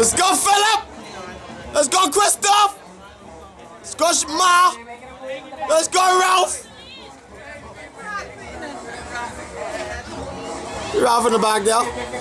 Let's go, Philip! Let's go, Christoph! Let's go, Shma! Let's go, Ralph! Ralph in the back there.